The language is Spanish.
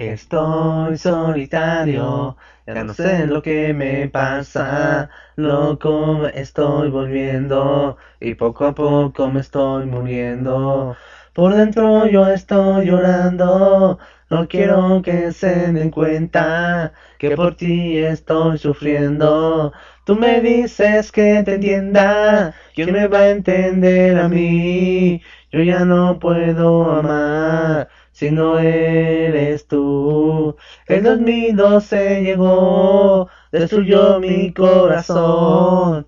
Estoy solitario, ya no sé lo que me pasa, loco estoy volviendo y poco a poco me estoy muriendo. Por dentro yo estoy llorando, no quiero que se den cuenta que por ti estoy sufriendo. Tú me dices que te entienda, ¿quién me va a entender a mí? Yo ya no puedo amar si no eres tú. El 2012 llegó, destruyó mi corazón.